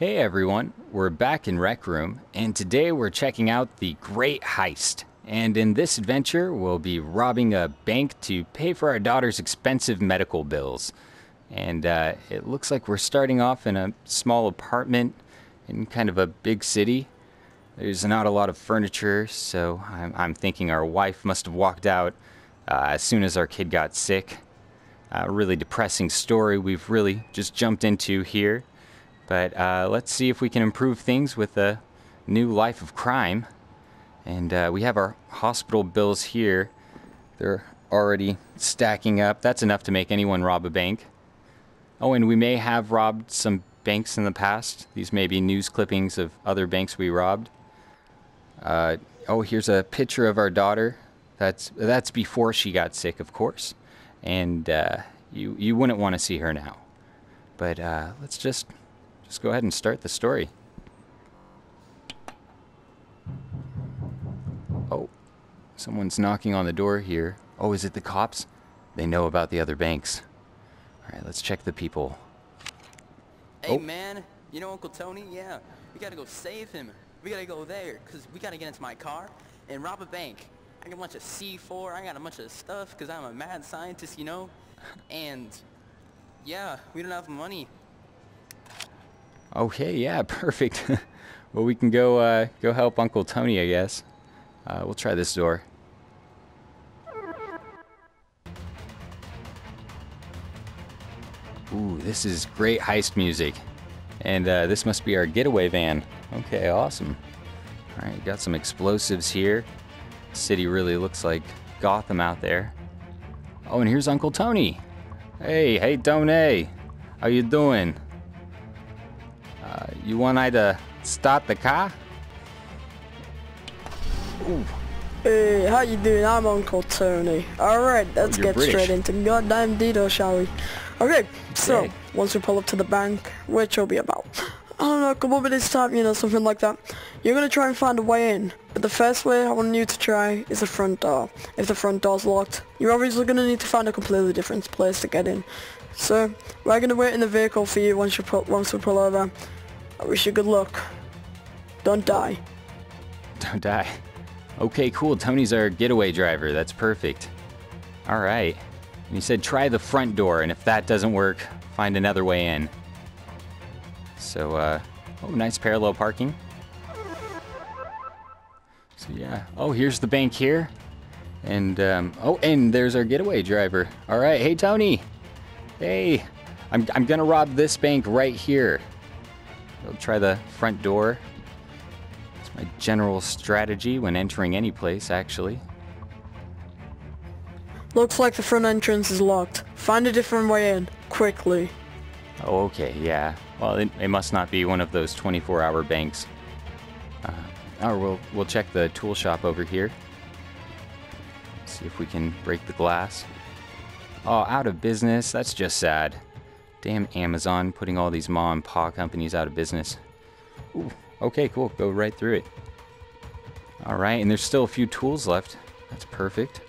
Hey everyone, we're back in Rec Room, and today we're checking out the Great Heist. And in this adventure, we'll be robbing a bank to pay for our daughter's expensive medical bills. And uh, it looks like we're starting off in a small apartment in kind of a big city. There's not a lot of furniture, so I'm, I'm thinking our wife must have walked out uh, as soon as our kid got sick. A really depressing story we've really just jumped into here. But uh, let's see if we can improve things with a new life of crime. And uh, we have our hospital bills here. They're already stacking up. That's enough to make anyone rob a bank. Oh, and we may have robbed some banks in the past. These may be news clippings of other banks we robbed. Uh, oh, here's a picture of our daughter. That's that's before she got sick, of course. And uh, you you wouldn't want to see her now. But uh, let's just just go ahead and start the story. Oh, someone's knocking on the door here. Oh, is it the cops? They know about the other banks. All right, let's check the people. Hey Oh. man, you know Uncle Tony? Yeah, we gotta go save him. We gotta go there, cause we gotta get into my car and rob a bank. I got a bunch of C4, I got a bunch of stuff, cause I'm a mad scientist, you know? And, yeah, we don't have money. Okay, yeah, perfect. well, we can go uh, go help Uncle Tony, I guess. Uh, we'll try this door. Ooh, this is great heist music. And uh, this must be our getaway van. Okay, awesome. All right, got some explosives here. City really looks like Gotham out there. Oh, and here's Uncle Tony. Hey, hey, Tony. How you doing? You want I to start the car? Ooh, Hey, how you doing? I'm Uncle Tony. Alright, oh, let's you're get British. straight into goddamn detail, shall we? Okay, so, Okay. once we pull up to the bank, which will be about, I don't know, a couple minutes time, you know, something like that, you're gonna try and find a way in. But the first way I want you to try is the front door. If the front door's locked, you're obviously gonna need to find a completely different place to get in. So, we're gonna wait in the vehicle for you once you pull, once we pull over. I wish you good luck. Don't die. don't die. Okay, cool. Tony's our getaway driver. That's perfect. All right. And he said try the front door, and if that doesn't work, find another way in. So, uh, oh, nice parallel parking. So yeah. Oh, here's the bank here. And um, oh, and there's our getaway driver. All right. Hey, Tony. Hey, I'm I'm gonna rob this bank right here. I'll try the front door. It's my general strategy when entering any place, actually. Looks like the front entrance is locked. Find a different way in, quickly. Oh, okay, yeah. Well, it, it must not be one of those 24-hour banks. Uh, or we'll we'll check the tool shop over here. See if we can break the glass. Oh, out of business. That's just sad. Damn Amazon putting all these mom and pa companies out of business. Ooh, okay, cool. Go right through it. All right, and there's still a few tools left. That's perfect.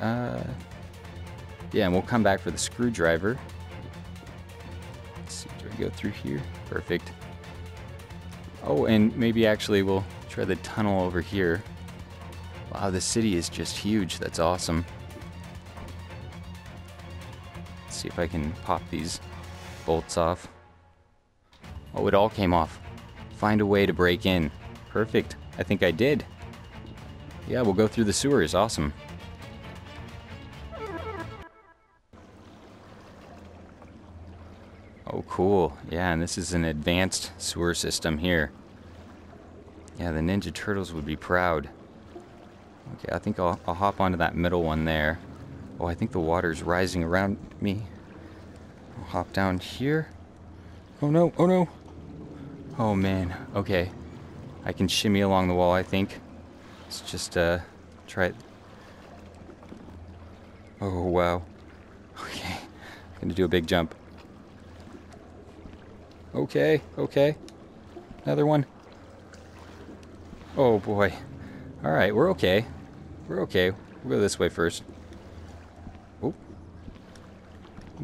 Uh, yeah, and we'll come back for the screwdriver. Let's see, do I go through here? Perfect. Oh, and maybe actually we'll try the tunnel over here. Wow, the city is just huge. That's awesome. See if I can pop these bolts off. Oh, it all came off. Find a way to break in. Perfect. I think I did. Yeah, we'll go through the sewers. Awesome. Oh, cool. Yeah, and this is an advanced sewer system here. Yeah, the Ninja Turtles would be proud. Okay, I think I'll, I'll hop onto that middle one there. Oh, I think the water's rising around me. I'll hop down here. Oh no, oh no. Oh man, okay. I can shimmy along the wall, I think. Let's just, uh, try it. Oh, wow. Okay, I'm gonna do a big jump. Okay, okay. Another one. Oh boy. Alright, we're okay. We're okay. We'll go this way first. Oh.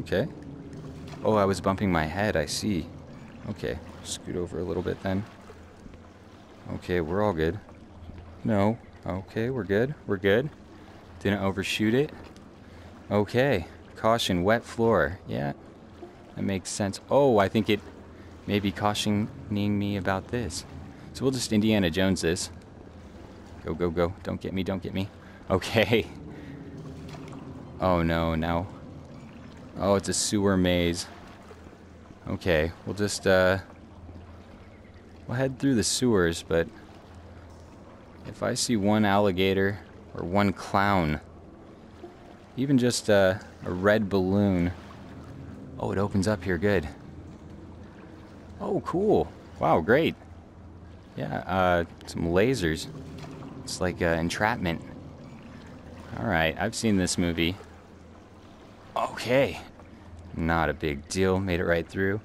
Okay. Oh, I was bumping my head, I see. Okay, scoot over a little bit then. Okay, we're all good. No. Okay, we're good. We're good. Didn't overshoot it. Okay. Caution, wet floor. Yeah, that makes sense. Oh, I think it may be cautioning me about this. So we'll just Indiana Jones this. Go, go, go. Don't get me, don't get me. Okay. Oh no, now. Oh, it's a sewer maze. Okay, we'll just, uh... We'll head through the sewers, but... If I see one alligator, or one clown, even just uh, a red balloon... Oh, it opens up here, good. Oh, cool. Wow, great. Yeah, uh, some lasers. It's like uh, entrapment. Alright, I've seen this movie. Okay. Not a big deal, made it right through.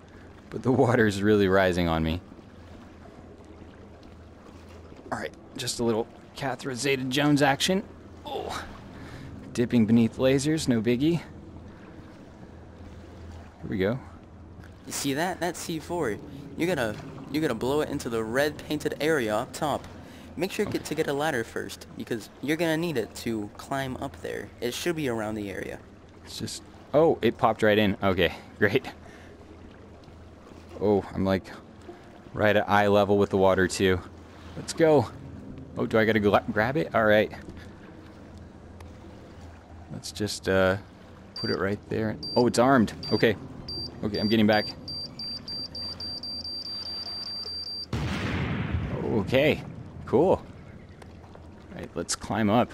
But the water's really rising on me. Alright, just a little Catherine Zeta-Jones action. Oh, dipping beneath lasers, no biggie. Here we go. You see that? That's C4. You're gonna you're gonna blow it into the red painted area up top. Make sure okay. to get a ladder first, because you're gonna need it to climb up there. It should be around the area. It's just... Oh, it popped right in. Okay, great. Oh, I'm like right at eye level with the water too. Let's go. Oh, do I gotta grab it? Alright. Let's just uh, put it right there. Oh, it's armed. Okay. Okay, I'm getting back. Okay. Cool. All right, let's climb up.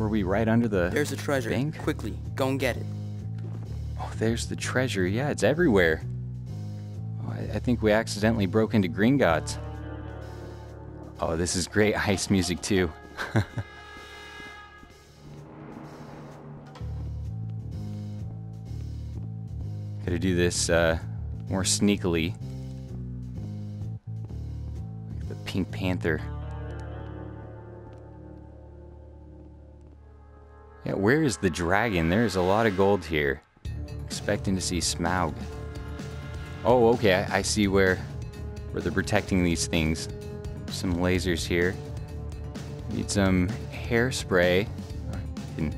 Were we right under the There's a treasure. Bank? Quickly, go and get it. Oh, there's the treasure. Yeah, it's everywhere. Oh, I, I think we accidentally broke into Green Gringotts. Oh, this is great heist music too. Gotta do this uh, more sneakily. Like the Pink Panther. Yeah, where is the dragon? There's a lot of gold here. Expecting to see Smaug. Oh, okay, I, I see where, where they're protecting these things. Some lasers here. Need some hairspray. Can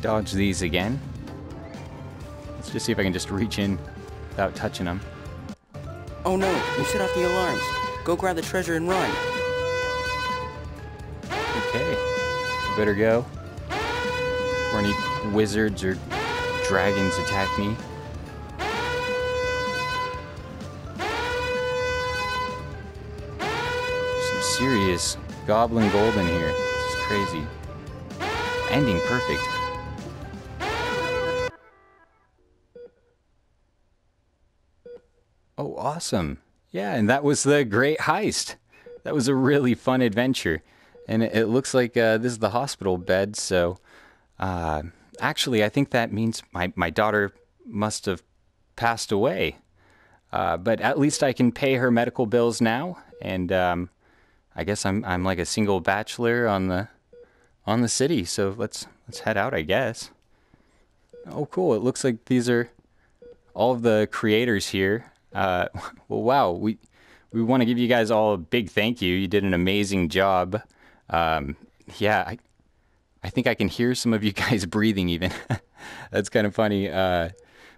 dodge these again. Let's just see if I can just reach in without touching them. Oh no, you set off the alarms. Go grab the treasure and run. Okay, better go before any wizards or dragons attack me. Some serious goblin gold in here. This is crazy. Ending perfect. Oh, awesome. Yeah, and that was the great heist. That was a really fun adventure. And it, looks like uh, this is the hospital bed, so uh, actually, I think that means my, my daughter must have passed away. Uh, but at least I can pay her medical bills now, and um, I guess I'm I'm like a single bachelor on the on the city. So let's let's head out, I guess. Oh, cool! It looks like these are all of the creators here. Uh, well, wow, we we want to give you guys all a big thank you. You did an amazing job. Um, yeah, I, I think I can hear some of you guys breathing even. That's kind of funny. Uh,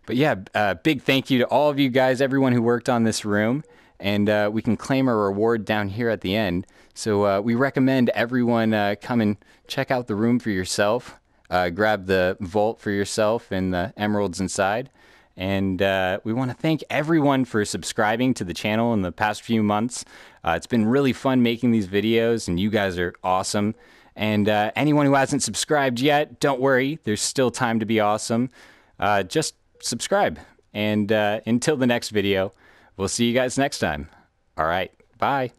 but yeah, uh, big thank you to all of you guys, everyone who worked on this room. And uh, we can claim a reward down here at the end. So uh, we recommend everyone uh, come and check out the room for yourself. Uh, grab the vault for yourself and the emeralds inside. And we want to thank everyone for subscribing to the channel in the past few months. it's been really fun making these videos, and you guys are awesome. And uh, anyone who hasn't subscribed yet, don't worry, there's still time to be awesome. Uh, just subscribe. And uh, until the next video, we'll see you guys next time. All right, bye.